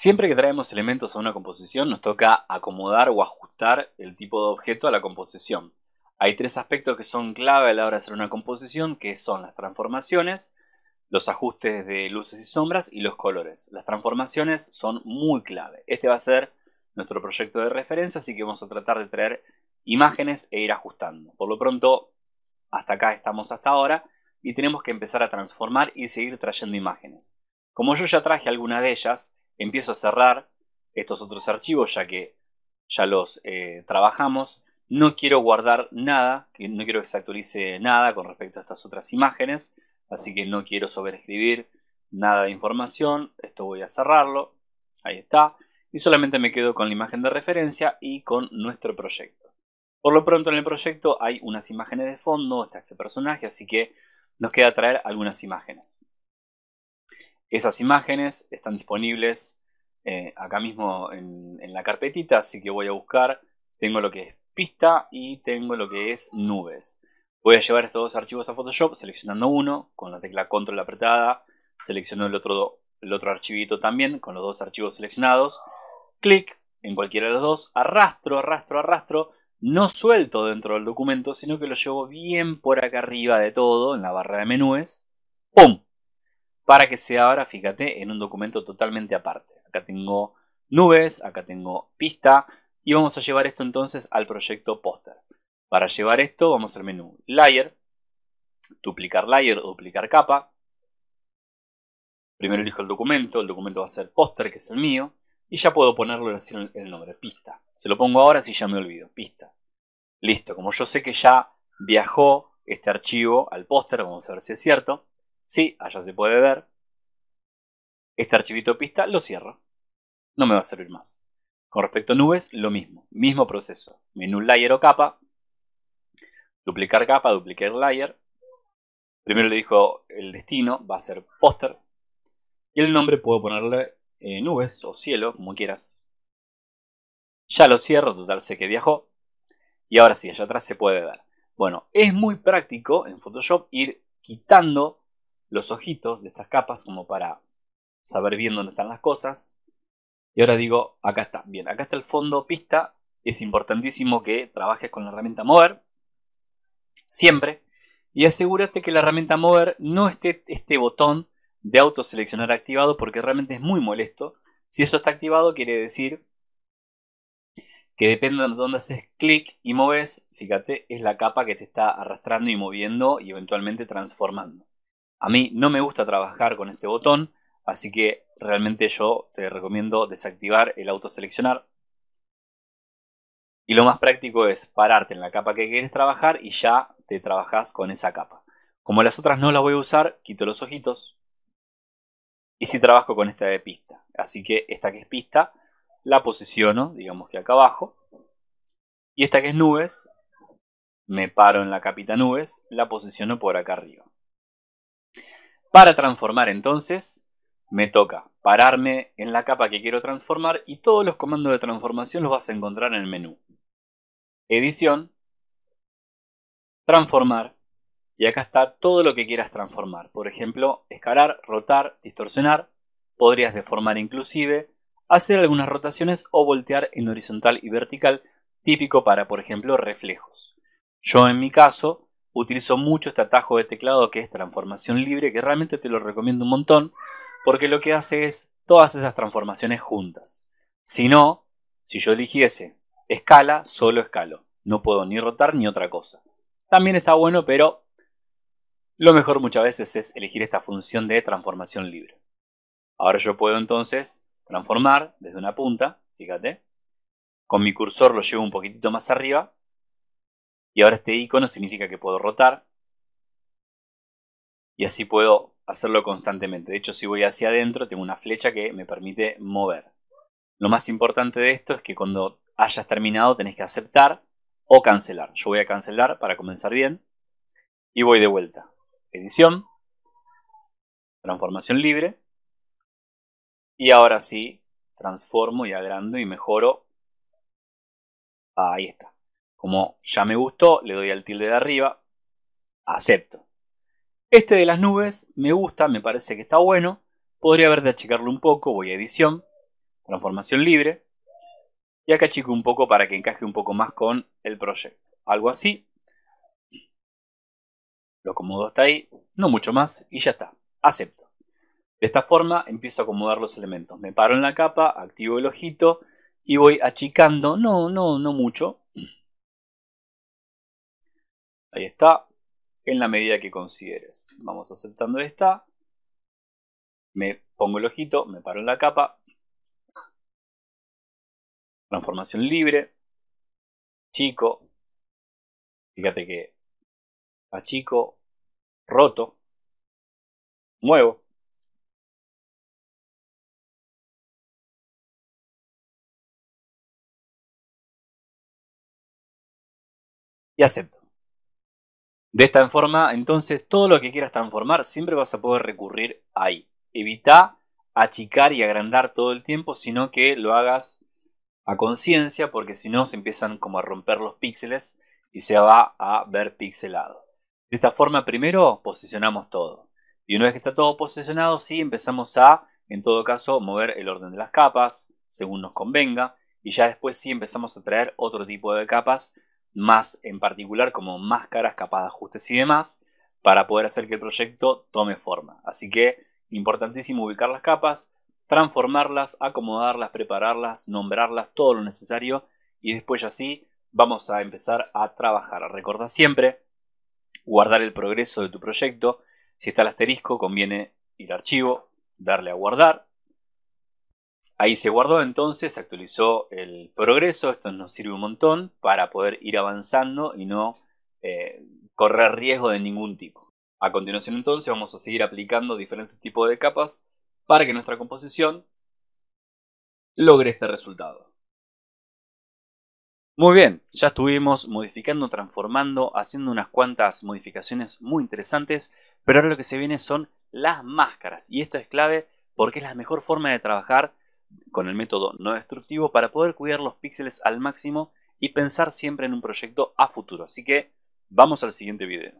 Siempre que traemos elementos a una composición nos toca acomodar o ajustar el tipo de objeto a la composición. Hay tres aspectos que son clave a la hora de hacer una composición, que son las transformaciones, los ajustes de luces y sombras y los colores. Las transformaciones son muy clave. Este va a ser nuestro proyecto de referencia, así que vamos a tratar de traer imágenes e ir ajustando. Por lo pronto, hasta acá estamos hasta ahora y tenemos que empezar a transformar y seguir trayendo imágenes. Como yo ya traje alguna de ellas, empiezo a cerrar estos otros archivos ya que ya los eh, trabajamos. No quiero guardar nada, no quiero que se actualice nada con respecto a estas otras imágenes, así que no quiero sobreescribir nada de información. Esto voy a cerrarlo, ahí está, y solamente me quedo con la imagen de referencia y con nuestro proyecto. Por lo pronto en el proyecto hay unas imágenes de fondo, está este personaje, así que nos queda traer algunas imágenes. Esas imágenes están disponibles eh, acá mismo en, la carpetita, así que voy a buscar, tengo lo que es pista y tengo lo que es nubes. Voy a llevar estos dos archivos a Photoshop seleccionando uno con la tecla control apretada, selecciono el otro, el otro archivito también con los dos archivos seleccionados, clic en cualquiera de los dos, arrastro, arrastro, arrastro, no suelto dentro del documento, sino que lo llevo bien por acá arriba de todo, en la barra de menúes, ¡pum! Para que se abra, fíjate, en un documento totalmente aparte. Acá tengo nubes, acá tengo pista y vamos a llevar esto entonces al proyecto póster. Para llevar esto vamos al menú Layer, duplicar layer duplicar capa. Primero elijo el documento, el documento va a ser póster, que es el mío, y ya puedo ponerle así el nombre, pista. Se lo pongo ahora si ya me olvido, pista. Listo, como yo sé que ya viajó este archivo al póster, vamos a ver si es cierto. Sí, allá se puede ver. Este archivito pista lo cierro. No me va a servir más. Con respecto a nubes, lo mismo. Mismo proceso. Menú layer o capa. Duplicar capa, duplicar layer. Primero le dijo el destino, va a ser póster. Y el nombre puedo ponerle eh, nubes o cielo, como quieras. Ya lo cierro, total sé que viajó. Y ahora sí, allá atrás se puede ver. Bueno, es muy práctico en Photoshop ir quitando los ojitos de estas capas como para saber bien dónde están las cosas. Y ahora digo, acá está. Bien, acá está el fondo pista. Es importantísimo que trabajes con la herramienta mover. Siempre. Y asegúrate que la herramienta mover no esté este botón de autoseleccionar activado porque realmente es muy molesto. Si eso está activado quiere decir que depende de dónde haces clic y moves, fíjate, es la capa que te está arrastrando y moviendo y eventualmente transformando. A mí no me gusta trabajar con este botón, así que realmente yo te recomiendo desactivar el autoseleccionar. Y lo más práctico es pararte en la capa que quieres trabajar y ya te trabajas con esa capa. Como las otras no las voy a usar, quito los ojitos. Y si trabajo con esta de pista. Así que esta que es pista, la posiciono, digamos que acá abajo. Y esta que es nubes, me paro en la capita nubes, la posiciono por acá arriba. Para transformar entonces, me toca pararme en la capa que quiero transformar y todos los comandos de transformación los vas a encontrar en el menú. Edición, transformar y acá está todo lo que quieras transformar. Por ejemplo, escalar, rotar, distorsionar, podrías deformar inclusive, hacer algunas rotaciones o voltear en horizontal y vertical, típico para, por ejemplo, reflejos. Yo en mi caso utilizo mucho este atajo de teclado que es transformación libre, que realmente te lo recomiendo un montón, porque lo que hace es todas esas transformaciones juntas. Si no, si yo eligiese escala, solo escalo. No puedo ni rotar ni otra cosa. También está bueno, pero lo mejor muchas veces es elegir esta función de transformación libre. Ahora yo puedo entonces transformar desde una punta, fíjate. Con mi cursor lo llevo un poquitito más arriba y ahora este icono significa que puedo rotar. Y así puedo hacerlo constantemente. De hecho, si voy hacia adentro, tengo una flecha que me permite mover. Lo más importante de esto es que cuando hayas terminado tenés que aceptar o cancelar. Yo voy a cancelar para comenzar bien. Y voy de vuelta. Edición. Transformación libre. Y ahora sí, transformo y agrando y mejoro. Ahí está. Como ya me gustó, le doy al tilde de arriba, acepto. Este de las nubes me gusta, me parece que está bueno. Podría haber de achicarlo un poco, voy a edición, transformación libre, y acá chico un poco para que encaje un poco más con el proyecto. Algo así. Lo acomodo hasta ahí, no mucho más, y ya está. Acepto. De esta forma empiezo a acomodar los elementos. Me paro en la capa, activo el ojito y voy achicando, no, no, no mucho. Ahí está, en la medida que consideres. Vamos aceptando esta. Me pongo el ojito, me paro en la capa. Transformación libre. Chico. Fíjate que achico, roto. Muevo. y acepto. De esta forma, entonces, todo lo que quieras transformar siempre vas a poder recurrir ahí. Evita achicar y agrandar todo el tiempo, sino que lo hagas a conciencia, porque si no se empiezan como a romper los píxeles y se va a ver pixelado. De esta forma, primero posicionamos todo. Y una vez que está todo posicionado, sí empezamos a, en todo caso, mover el orden de las capas, según nos convenga. Y ya después sí empezamos a traer otro tipo de capas más en particular como máscaras, capas de ajustes y demás, para poder hacer que el proyecto tome forma. Así que importantísimo ubicar las capas, transformarlas, acomodarlas, prepararlas, nombrarlas, todo lo necesario y después así vamos a empezar a trabajar. Recuerda siempre guardar el progreso de tu proyecto. Si está el asterisco, conviene ir a archivo, darle a guardar Ahí se guardó entonces, actualizó el progreso, esto nos sirve un montón para poder ir avanzando y no eh, correr riesgo de ningún tipo. A continuación entonces vamos a seguir aplicando diferentes tipos de capas para que nuestra composición logre este resultado. Muy bien, ya estuvimos modificando, transformando, haciendo unas cuantas modificaciones muy interesantes, pero ahora lo que se viene son las máscaras y esto es clave porque es la mejor forma de trabajar con el método no destructivo para poder cuidar los píxeles al máximo y pensar siempre en un proyecto a futuro. Así que vamos al siguiente video.